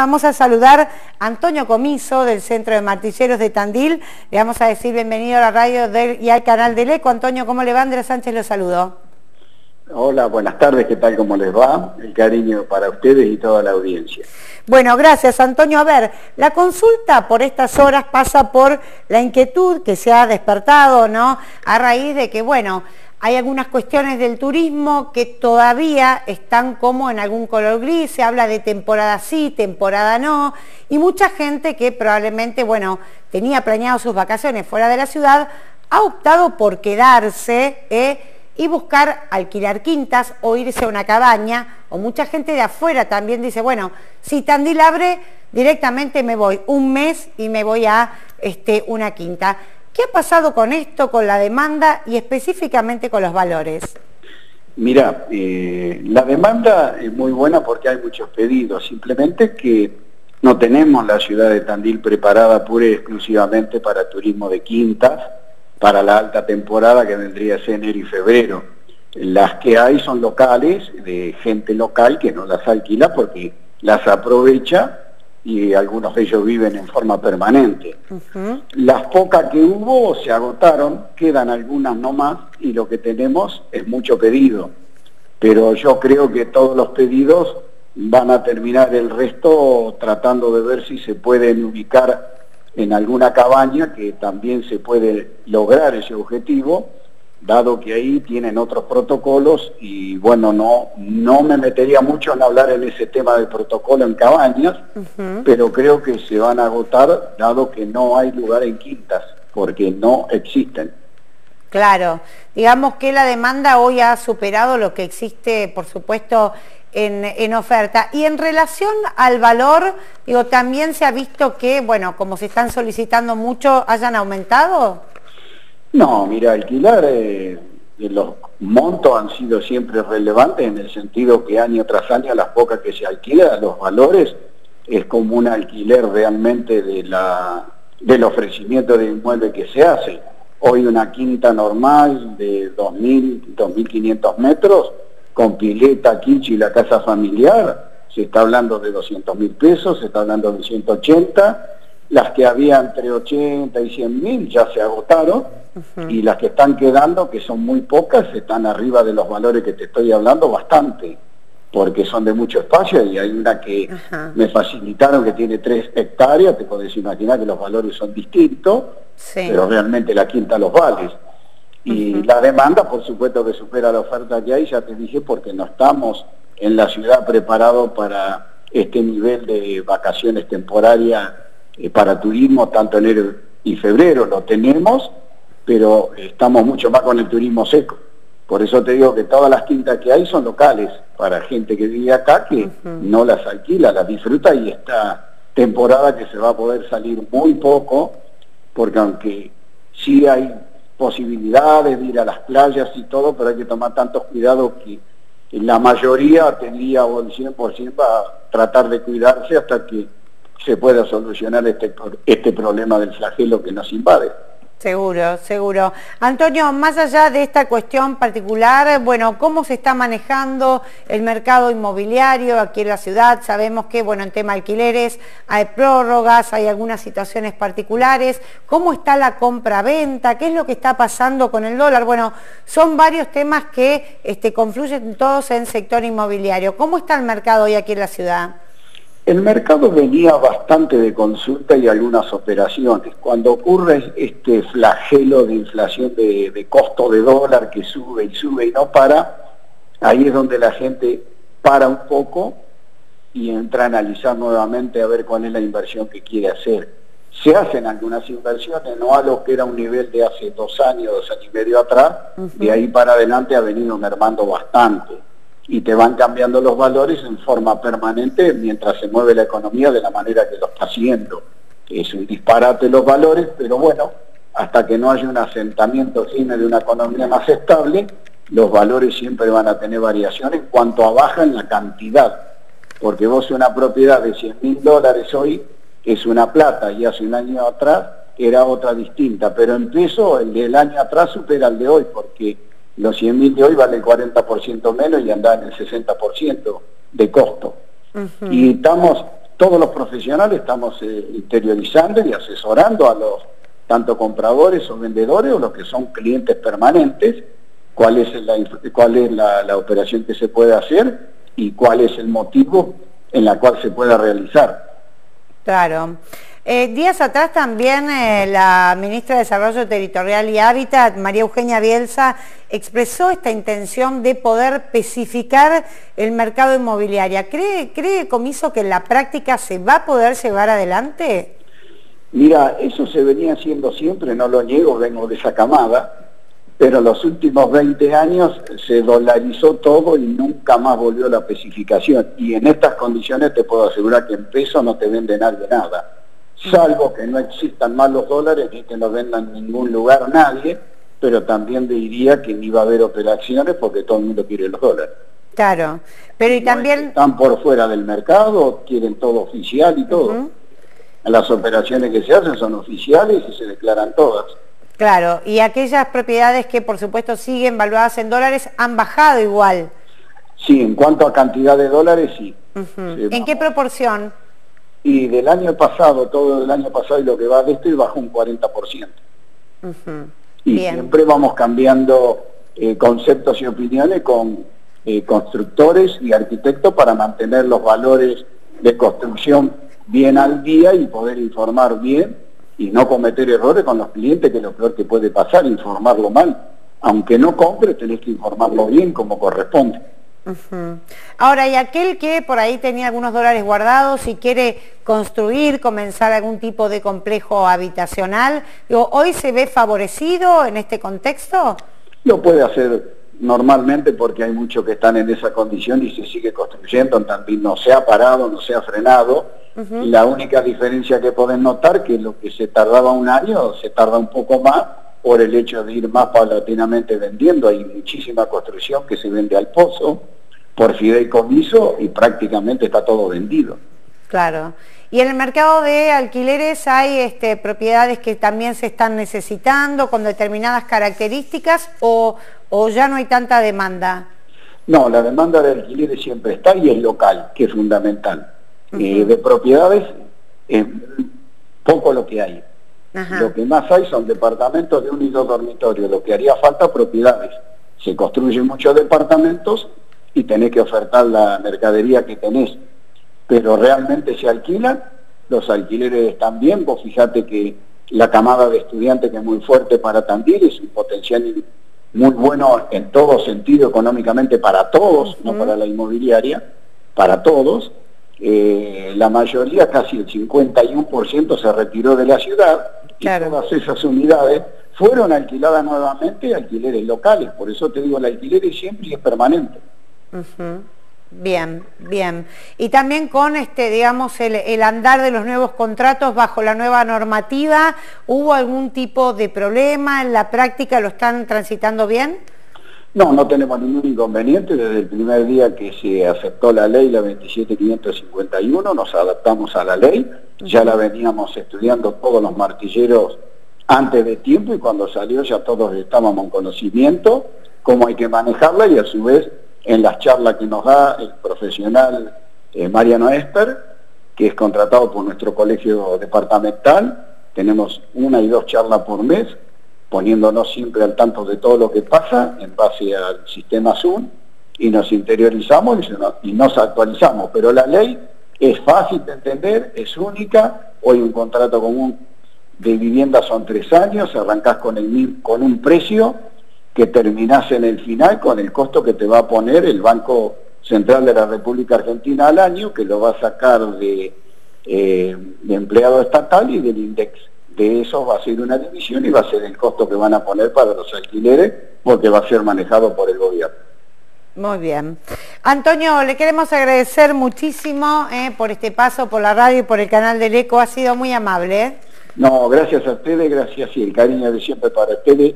Vamos a saludar a Antonio Comiso del Centro de Martilleros de Tandil. Le vamos a decir bienvenido a la radio y al canal del ECO. Antonio, ¿cómo le va? Andrés Sánchez lo saludo. Hola, buenas tardes, ¿qué tal? ¿Cómo les va? El cariño para ustedes y toda la audiencia. Bueno, gracias Antonio. A ver, la consulta por estas horas pasa por la inquietud que se ha despertado, ¿no? A raíz de que, bueno, hay algunas cuestiones del turismo que todavía están como en algún color gris, se habla de temporada sí, temporada no, y mucha gente que probablemente, bueno, tenía planeado sus vacaciones fuera de la ciudad, ha optado por quedarse ¿eh? y buscar alquilar quintas o irse a una cabaña, o mucha gente de afuera también dice, bueno, si Tandil abre, directamente me voy un mes y me voy a este, una quinta. ¿Qué ha pasado con esto, con la demanda y específicamente con los valores? Mira, eh, la demanda es muy buena porque hay muchos pedidos, simplemente que no tenemos la ciudad de Tandil preparada pura y exclusivamente para turismo de quintas, para la alta temporada que vendría a ser enero y febrero. Las que hay son locales, de gente local que no las alquila porque las aprovecha y algunos de ellos viven en forma permanente. Las pocas que hubo se agotaron, quedan algunas no más y lo que tenemos es mucho pedido. Pero yo creo que todos los pedidos van a terminar el resto tratando de ver si se pueden ubicar en alguna cabaña que también se puede lograr ese objetivo dado que ahí tienen otros protocolos y bueno, no, no me metería mucho en hablar en ese tema del protocolo en cabañas, pero creo que se van a agotar dado que no hay lugar en quintas, porque no existen. Claro, digamos que la demanda hoy ha superado lo que existe, por supuesto, en, en, oferta. Y en relación al valor, digo, también se ha visto que, bueno, como se están solicitando mucho, hayan aumentado. No, mira, alquilar, eh, los montos han sido siempre relevantes en el sentido que año tras año las pocas que se alquilan, los valores, es como un alquiler realmente de la, del ofrecimiento de inmueble que se hace. Hoy una quinta normal de 2.000, 2.500 metros, con pileta, quiche y la casa familiar, se está hablando de 200 mil pesos, se está hablando de 180, las que había entre 80 y 100 mil ya se agotaron, y las que están quedando, que son muy pocas, están arriba de los valores que te estoy hablando bastante, porque son de mucho espacio y hay una que me facilitaron que tiene tres hectáreas, te podés imaginar que los valores son distintos, pero realmente la quinta los vale. Y la demanda, por supuesto que supera la oferta que hay, ya te dije, porque no estamos en la ciudad preparados para este nivel de vacaciones temporarias eh, para turismo, tanto enero y febrero lo tenemos, pero estamos mucho más con el turismo seco. Por eso te digo que todas las quintas que hay son locales, para gente que vive acá, que no las alquila, las disfruta y esta temporada que se va a poder salir muy poco, porque aunque sí hay posibilidades de ir a las playas y todo, pero hay que tomar tantos cuidados que la mayoría tendría o el 100% va a tratar de cuidarse hasta que se pueda solucionar este, este problema del flagelo que nos invade. Seguro, seguro. Antonio, más allá de esta cuestión particular, bueno, ¿cómo se está manejando el mercado inmobiliario aquí en la ciudad? Sabemos que, bueno, en tema alquileres hay prórrogas, hay algunas situaciones particulares. ¿Cómo está la compra-venta? ¿Qué es lo que está pasando con el dólar? Bueno, son varios temas que este, confluyen todos en sector inmobiliario. ¿Cómo está el mercado hoy aquí en la ciudad? El mercado venía bastante de consulta y algunas operaciones. Cuando ocurre este flagelo de inflación de, costo de dólar que sube y sube y no para, ahí es donde la gente para un poco y entra a analizar nuevamente a ver cuál es la inversión que quiere hacer. Se hacen algunas inversiones, no a lo que era un nivel de hace dos años, dos años y medio atrás, de ahí para adelante ha venido mermando bastante y te van cambiando los valores en forma permanente mientras se mueve la economía de la manera que lo está haciendo. Es un disparate los valores, pero bueno, hasta que no haya un asentamiento firme de una economía más estable, los valores siempre van a tener variación en cuanto a baja en la cantidad. Porque vos una propiedad de 100 mil dólares hoy es una plata y hace un año atrás era otra distinta, pero en peso el del año atrás supera el de hoy porque los 100.000 de hoy valen el 40% menos y andan en el 60% de costo. Y estamos todos los profesionales estamos eh, interiorizando y asesorando a los tanto compradores o vendedores o los que son clientes permanentes, cuál es la, cuál es la, operación que se puede hacer y cuál es el motivo en la cual se pueda realizar. Claro. Eh, días atrás también eh, la ministra de Desarrollo Territorial y Hábitat, María Eugenia Bielsa, expresó esta intención de poder especificar el mercado inmobiliario. ¿Cree, ¿Cree, Comiso, que en la práctica se va a poder llevar adelante? Mira, eso se venía haciendo siempre, no lo niego, vengo de esa camada, pero los últimos 20 años se dolarizó todo y nunca más volvió la especificación. Y en estas condiciones te puedo asegurar que en peso no te vende nadie nada, salvo que no existan más los dólares ni que no vendan en ningún lugar nadie, pero también diría que ni va a haber operaciones porque todo el mundo quiere los dólares. Claro, pero y también... Están por fuera del mercado, quieren todo oficial y todo. Las operaciones que se hacen son oficiales y se declaran todas. Claro, y aquellas propiedades que por supuesto siguen valuadas en dólares han bajado igual. Sí, en cuanto a cantidad de dólares, sí. ¿En qué proporción? Y del año pasado, todo el año pasado y lo que va de esto, bajó un 40%. Y siempre vamos cambiando eh, conceptos y opiniones con eh, constructores y arquitectos para mantener los valores de construcción bien al día y poder informar bien y no cometer errores con los clientes, que es lo peor que puede pasar, informarlo mal. Aunque no compre, tenés que informarlo bien como corresponde. Ahora, y aquel que por ahí tenía algunos dólares guardados y quiere construir, comenzar algún tipo de complejo habitacional, ¿hoy se ve favorecido en este contexto? Lo puede hacer normalmente porque hay muchos que están en esa condición y se sigue construyendo, también no se ha parado, no se ha frenado. La única diferencia que pueden notar que lo que se tardaba un año se tarda un poco más por el hecho de ir más paulatinamente vendiendo. Hay muchísima construcción que se vende al pozo por fideicomiso y prácticamente está todo vendido. Claro. Y en el mercado de alquileres hay este, propiedades que también se están necesitando con determinadas características o, o ya no hay tanta demanda. No, la demanda de alquileres siempre está y es local, que es fundamental. Eh, de propiedades es poco lo que hay. Lo que más hay son departamentos de un y dos dormitorios. Lo que haría falta propiedades. Se construyen muchos departamentos y tenés que ofertar la mercadería que tenés. Pero realmente se alquilan, los alquileres están bien. Vos fijate que la camada de estudiantes que es muy fuerte para Tandil es un potencial muy bueno en todo sentido económicamente para todos, no para la inmobiliaria, para todos eh, la mayoría, casi el 51% se retiró de la ciudad y todas esas unidades fueron alquiladas nuevamente alquileres locales, por eso te digo, el alquiler es siempre y es permanente. Bien, bien. Y también con este, digamos, el, el, andar de los nuevos contratos bajo la nueva normativa, ¿hubo algún tipo de problema en la práctica? ¿Lo están transitando bien? No, no tenemos ningún inconveniente. Desde el primer día que se aceptó la ley, la 27551, nos adaptamos a la ley. Ya la veníamos estudiando todos los martilleros antes de tiempo y cuando salió ya todos estábamos en conocimiento cómo hay que manejarla y a su vez en las charlas que nos da el profesional eh, Mariano Esper, que es contratado por nuestro colegio departamental, tenemos una y dos charlas por mes poniéndonos siempre al tanto de todo lo que pasa en base al sistema Zoom y nos interiorizamos y nos actualizamos. Pero la ley es fácil de entender, es única, hoy un contrato común de vivienda son tres años, arrancás con, un precio que terminás en el final con el costo que te va a poner el Banco Central de la República Argentina al año, que lo va a sacar de, eh, de empleado estatal y del INDEX de eso va a ser una división y va a ser el costo que van a poner para los alquileres porque va a ser manejado por el gobierno. Muy bien. Antonio, le queremos agradecer muchísimo eh, por este paso por la radio y por el canal del ECO. Ha sido muy amable. Eh. No, gracias a ustedes, gracias y el cariño de siempre para ustedes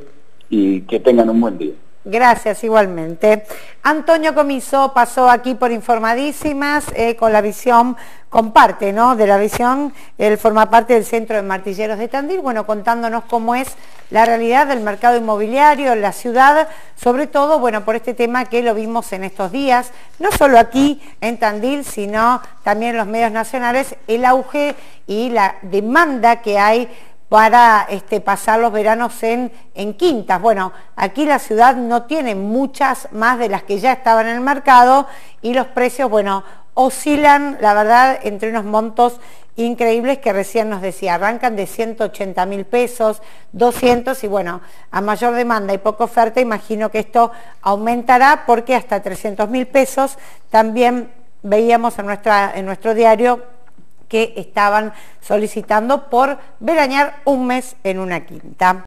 y que tengan un buen día. Gracias, igualmente. Antonio Comiso pasó aquí por Informadísimas eh, con la visión, comparte, ¿no? De la visión, él forma parte del Centro de Martilleros de Tandil, bueno, contándonos cómo es la realidad del mercado inmobiliario en la ciudad, sobre todo, bueno, por este tema que lo vimos en estos días, no solo aquí en Tandil, sino también en los medios nacionales, el auge y la demanda que hay para este, pasar los veranos en, en, quintas. Bueno, aquí la ciudad no tiene muchas más de las que ya estaban en el mercado y los precios, bueno, oscilan, la verdad, entre unos montos increíbles que recién nos decía, arrancan de 180 mil pesos, 200 y bueno, a mayor demanda y poca oferta, imagino que esto aumentará porque hasta 300 mil pesos también veíamos en, en nuestro diario que estaban solicitando por veranear un mes en una quinta.